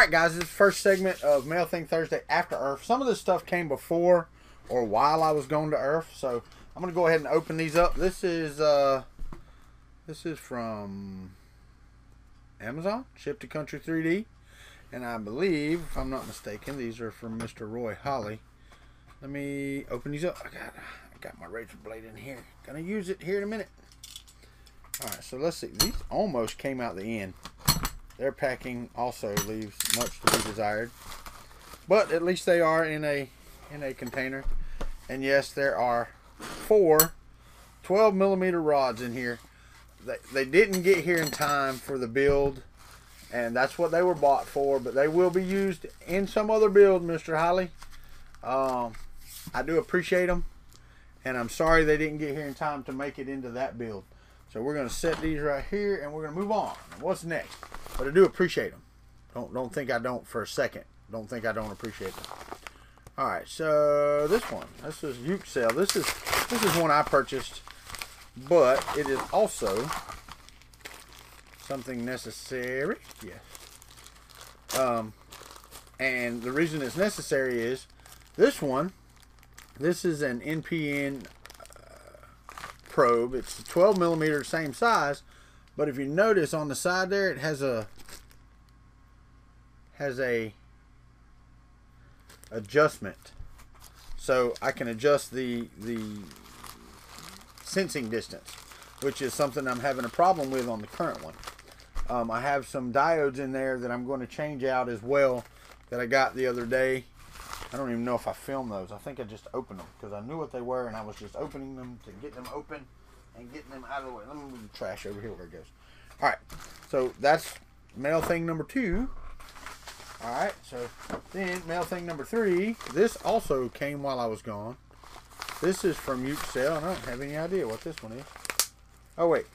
All right, guys, this first segment of Mail Thing Thursday After Earth. Some of this stuff came before or while I was going to Earth, so I'm gonna go ahead and open these up. This is uh, this is from Amazon, shipped to Kuntry 3D, and I believe, if I'm not mistaken, these are from Mr. Roy Holly. Let me open these up. I got I got my razor blade in here. Gonna use it here in a minute. All right, so let's see. These almost came out the end. Their packing also leaves much to be desired. But at least they are in a in a container. And yes, there are four 12 millimeter rods in here. They, they didn't get here in time for the build. And that's what they were bought for. But they will be used in some other build, Mr. Holly. Um, I do appreciate them. And I'm sorry they didn't get here in time to make it into that build. So we're going to set these right here and we're going to move on. What's next? But I do appreciate them. Don't don't think I don't for a second. Don't think I don't appreciate them. All right, so this one, this is Uxcell. This is this is one I purchased, but it is also something necessary. Yes. Um, and the reason it's necessary is this one. This is an NPN probe. It's 12 millimeter, same size, but if you notice on the side there, it has a has a adjustment, so I can adjust the the sensing distance, which is something I'm having a problem with on the current one. Um, I have some diodes in there that I'm going to change out as well that I got the other day. I don't even know if I filmed those. I think I just opened them because I knew what they were and I was just opening them to get them open and getting them out of the way. Let me move the trash over here where it goes. All right, so that's mail thing number two. All right, so then mail thing number three. This also came while I was gone. This is from Uxcell, and I don't have any idea what this one is. Oh wait,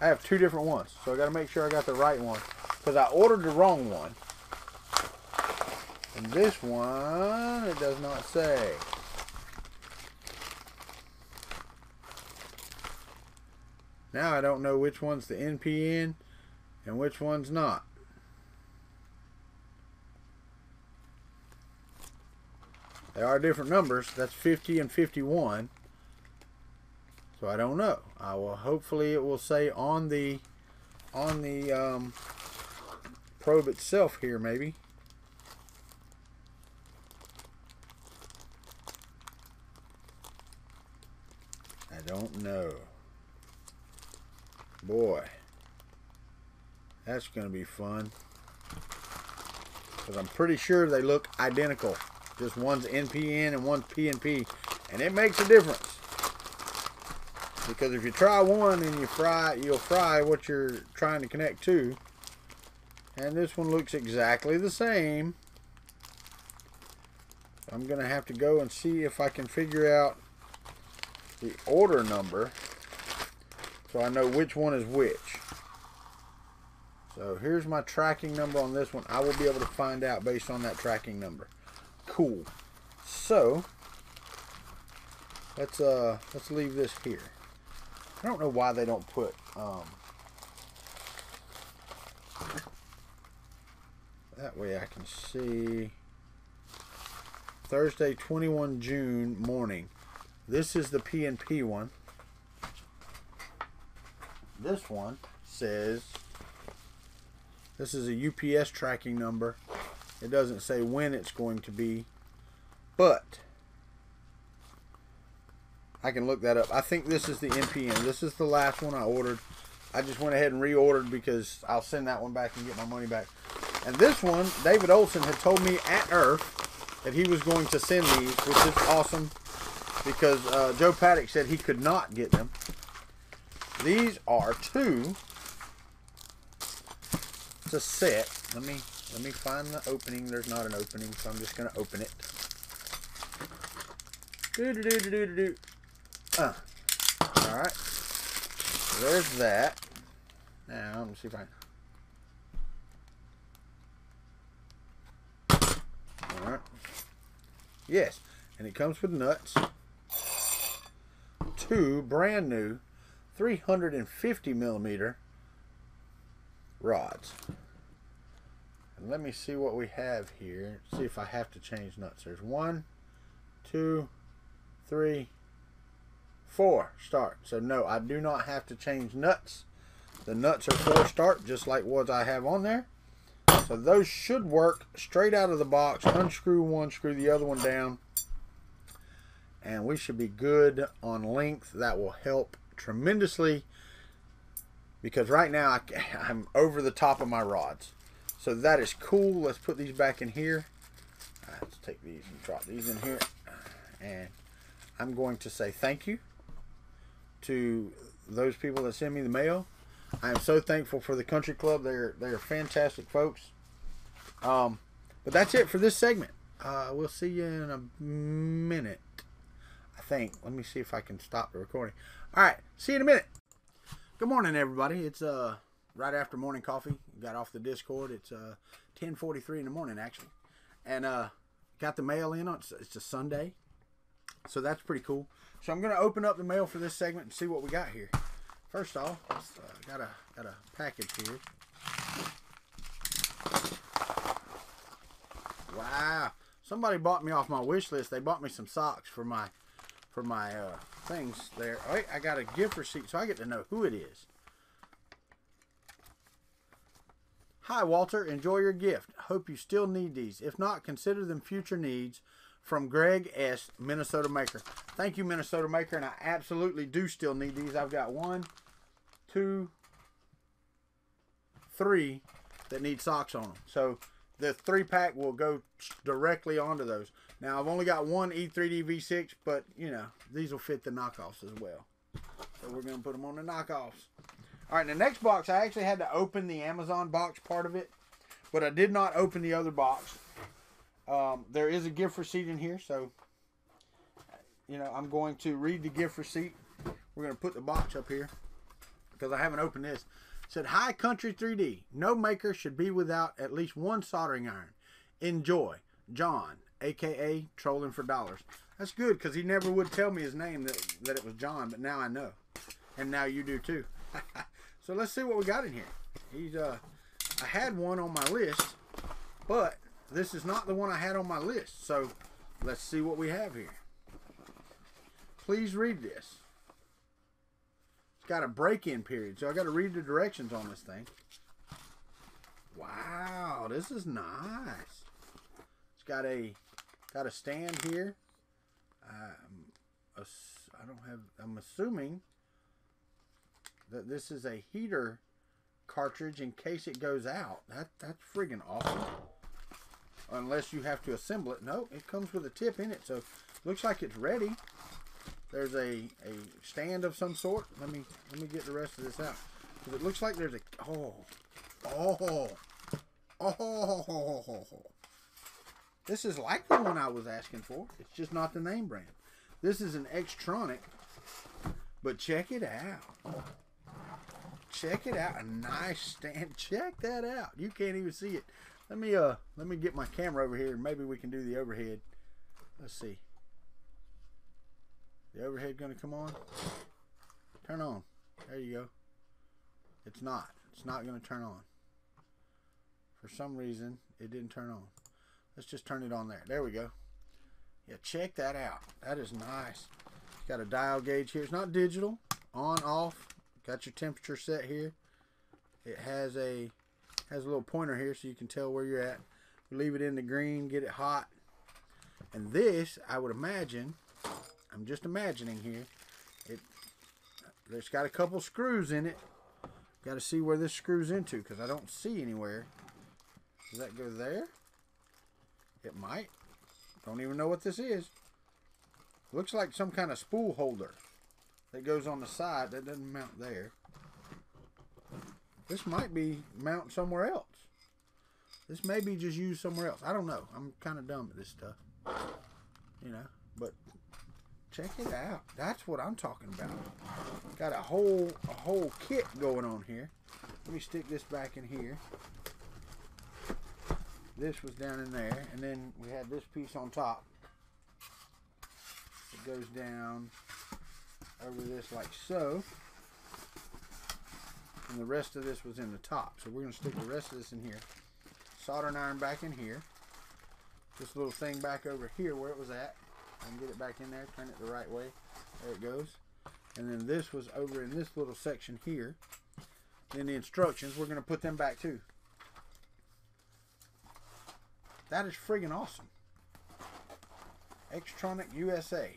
I have two different ones, so I got to make sure I got the right one because I ordered the wrong one. And this one, it does not say. Now I don't know which one's the NPN and which one's not. They are different numbers. That's 50 and 51. So I don't know. I will hopefully it will say on the on the um, probe itself here maybe. Don't know. Boy, that's going to be fun. Because I'm pretty sure they look identical. Just one's NPN and one's PNP. And it makes a difference. Because if you try one and you fry, you'll fry what you're trying to connect to. And this one looks exactly the same. I'm going to have to go and see if I can figure out the order number so I know which one is which. So here's my tracking number on this one. I will be able to find out based on that tracking number. Cool. So let's uh let's leave this here. I don't know why they don't put um that way I can see Thursday 21 June morning. This is the PNP one. This one says this is a UPS tracking number. It doesn't say when it's going to be, but I can look that up. I think this is the NPN. This is the last one I ordered. I just went ahead and reordered because I'll send that one back and get my money back. And this one, David Olson had told me at Earth that he was going to send these, which is awesome because uh, Joe Paddock said he could not get them. These are two. It's a set. Let me let me find the opening. There's not an opening, so I'm just gonna open it. Do do do do do do. Uh. All right. So there's that. Now let me see if I. All right. Yes, and it comes with nuts. Two brand new 350 millimeter rods. And let me see what we have here. See if I have to change nuts. There's one, two, three, four start. So no, I do not have to change nuts. The nuts are four start, just like what I have on there. So those should work straight out of the box. Unscrew one, screw the other one down. And we should be good on length. That will help tremendously because right now I, I'm over the top of my rods. So that is cool. Let's put these back in here. Let's take these and drop these in here. And I'm going to say thank you to those people that send me the mail. I am so thankful for the Kuntry Klub. They're they're fantastic folks. Um, but that's it for this segment. Uh, we'll see you in a minute. Think. Let me see if I can stop the recording. All right. See you in a minute. Good morning, everybody. It's uh right after morning coffee. Got off the Discord. It's uh 10:43 in the morning actually, and uh got the mail in. It's, it's a Sunday, so that's pretty cool. So I'm gonna open up the mail for this segment and see what we got here. First off, uh, got a got a package here. Wow! Somebody bought me off my wish list. They bought me some socks for my for my uh, things there. Oh, I got a gift receipt, so I get to know who it is. Hi, Walter. Enjoy your gift. Hope you still need these. If not, consider them future needs. From Greg S., Minnesota Maker. Thank you, Minnesota Maker, and I absolutely do still need these. I've got one, two, three that need socks on them. So the three pack will go directly onto those. Now I've only got one E3D V6, but you know these will fit the knockoffs as well. So we're gonna put them on the knockoffs. All right, the next box I actually had to open the Amazon box part of it, but I did not open the other box. Um, there is a gift receipt in here, so you know I'm going to read the gift receipt. We're gonna put the box up here because I haven't opened this. It said, "Hi Kuntry 3D. No maker should be without at least one soldering iron. Enjoy, John." Aka trolling for dollars. That's good because he never would tell me his name that, that it was John, but now I know, and now you do too. so let's see what we got in here. He's uh, I had one on my list, but this is not the one I had on my list. So let's see what we have here. Please read this. It's got a break-in period, so I got to read the directions on this thing. Wow, this is nice. It's got a got a stand here. Um, I don't have. I'm assuming that this is a heater cartridge in case it goes out. That that's friggin' awesome. Unless you have to assemble it. No, it comes with a tip in it, so looks like it's ready. There's a a stand of some sort. Let me let me get the rest of this out. Because it looks like there's a oh oh oh. This is like the one I was asking for. It's just not the name brand. This is an Xtronic, but check it out. Check it out. A nice stand. Check that out. You can't even see it. Let me uh let me get my camera over here and maybe we can do the overhead. Let's see. The overhead gonna come on? Turn on. There you go. It's not. It's not gonna turn on. For some reason it didn't turn on. Let's just turn it on there. There we go. Yeah, check that out. That is nice. It's got a dial gauge here. It's not digital. On, off. Got your temperature set here. It has a has a little pointer here so you can tell where you're at. Leave it in the green, get it hot. And this, I would imagine, I'm just imagining here, it there's got a couple screws in it. Got to see where this screws into because I don't see anywhere. Does that go there? It might. Don't even know what this is. Looks like some kind of spool holder that goes on the side. That doesn't mount there. This might be mounting somewhere else. This may be just used somewhere else. I don't know. I'm kind of dumb at this stuff. You know, but check it out. That's what I'm talking about. Got a whole a whole kit going on here. Let me stick this back in here this was down in there and then we had this piece on top it goes down over this like so and the rest of this was in the top so we're going to stick the rest of this in here soldering iron back in here. This little thing back over here where it was at. Can get it back in there, turn it the right way. There it goes. And then this was over in this little section here. Then the instructions, we're going to put them back too. That is friggin' awesome. Xtronic USA.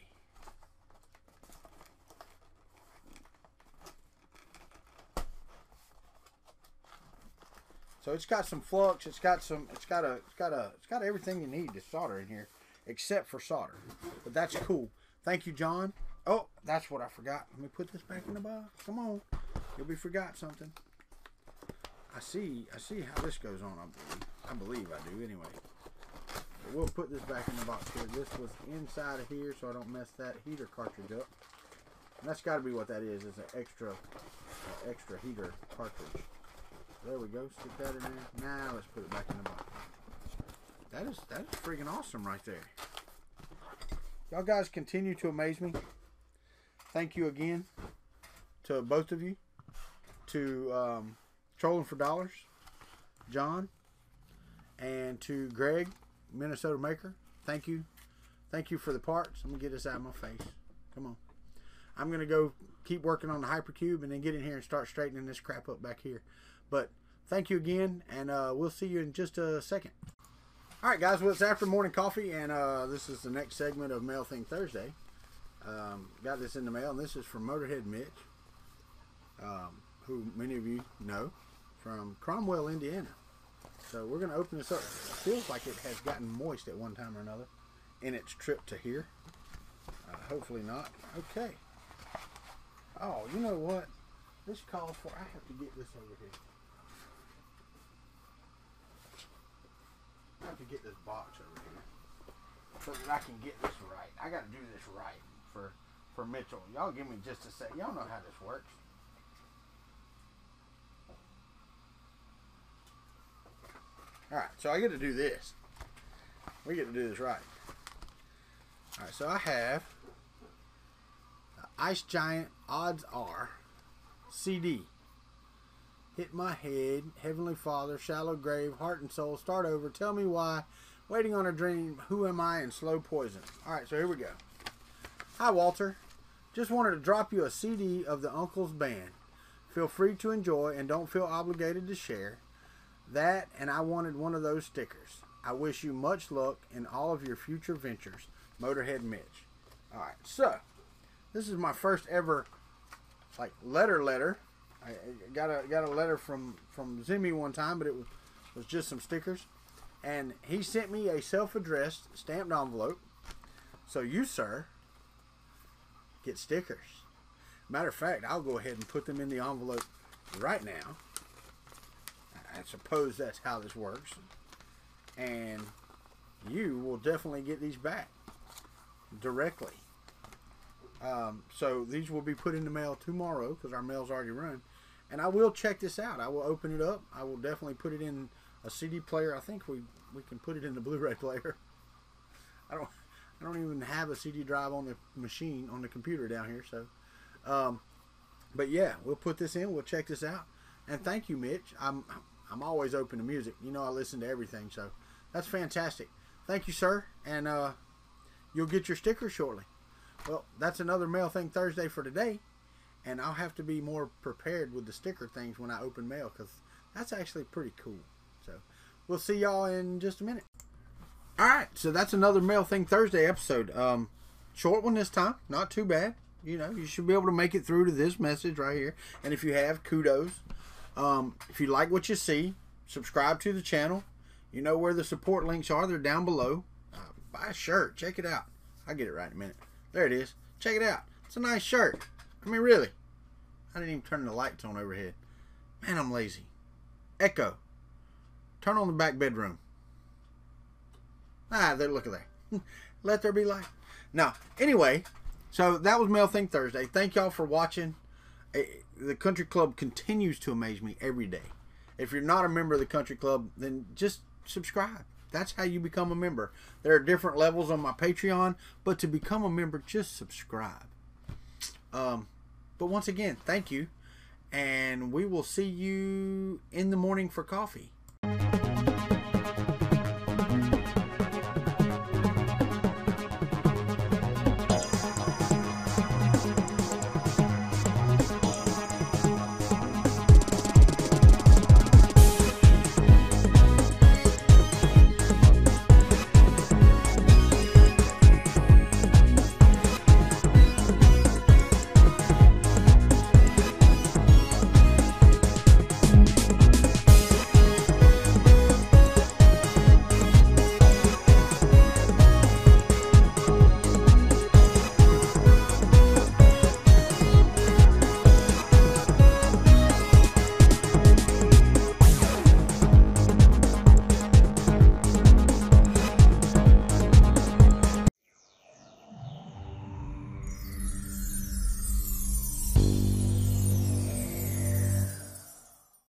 So it's got some flux. It's got some. It's got a. It's got a. It's got everything you need to solder in here, except for solder. But that's cool. Thank you, John. Oh, that's what I forgot. Let me put this back in the box. Come on. You'll be forgot something. I see. I see how this goes on. I believe. I believe I do. Anyway. We'll put this back in the box here. This was inside of here, so I don't mess that heater cartridge up. And that's got to be what that is. Is an extra, uh, extra heater cartridge. There we go. Stick that in there. Now let's put it back in the box. That is that is freaking awesome right there. Y'all guys continue to amaze me. Thank you again to both of you. To um, Trolling for Dollars, John, and to Greg, Minnesota Maker. Thank you. Thank you for the parts. I'm going to get this out of my face. Come on. I'm going to go keep working on the hypercube and then get in here and start straightening this crap up back here. But thank you again, and uh, we'll see you in just a second. All right, guys. Well, it's after morning coffee, and uh, this is the next segment of Mail Thing Thursday. Um, got this in the mail, and this is from Motorhead Mitch, um, who many of you know from Cromwell, Indiana. So we're going to open this up. It feels like it has gotten moist at one time or another in its trip to here. Uh, hopefully not. Okay. Oh, you know what? This calls for, I have to get this over here. I have to get this box over here so that I can get this right. I got to do this right for for Mitchell. Y'all give me just a sec. Y'all know how this works. All right, so I get to do this. We get to do this right. All right, so I have Ice Giant Odds Are CD. Hit my head, Heavenly Father, Shallow Grave, Heart and Soul, Start Over, Tell Me Why, Waiting on a Dream, Who Am I, and Slow Poison. Alright, so here we go. Hi, Walter. Just wanted to drop you a CD of the Uncle's Band. Feel free to enjoy and don't feel obligated to share. That, and I wanted one of those stickers. I wish you much luck in all of your future ventures. Motorhead Mitch. Alright, so, this is my first ever like letter letter. I got a got a letter from from Zimmy one time, but it was was just some stickers, and he sent me a self-addressed stamped envelope. So you, sir, get stickers. Matter of fact, I'll go ahead and put them in the envelope right now. I suppose that's how this works. And you will definitely get these back directly. Um, so these will be put in the mail tomorrow because our mail's already run. And I will check this out. I will open it up. I will definitely put it in a CD player. I think we we can put it in the Blu-ray player. I don't I don't even have a CD drive on the machine on the computer down here. So, um, but yeah, we'll put this in. We'll check this out. And thank you, Mitch. I'm I'm always open to music. You know I listen to everything. So that's fantastic. Thank you, sir. And uh, you'll get your sticker shortly. Well, that's another mail thing Thursday for today. And I'll have to be more prepared with the sticker things when I open mail because that's actually pretty cool. So we'll see y'all in just a minute. All right, so that's another mail thing Thursday episode. Um, short one this time, not too bad. You know, you should be able to make it through to this message right here. And if you have, kudos. Um, if you like what you see, subscribe to the channel. You know where the support links are. They're down below. Uh, buy a shirt. Check it out. I'll get it right in a minute. There it is. Check it out. It's a nice shirt. I mean, really. I didn't even turn the lights on overhead. Man, I'm lazy. Echo. Turn on the back bedroom. Ah, there. Look at that. Let there be light. Now, anyway, so that was Mail Thing Thursday. Thank y'all for watching. Eh, the Kuntry Klub continues to amaze me every day. If you're not a member of the Kuntry Klub, then just subscribe. That's how you become a member. There are different levels on my Patreon, but to become a member, just subscribe. Um, but once again, thank you, and we will see you in the morning for coffee.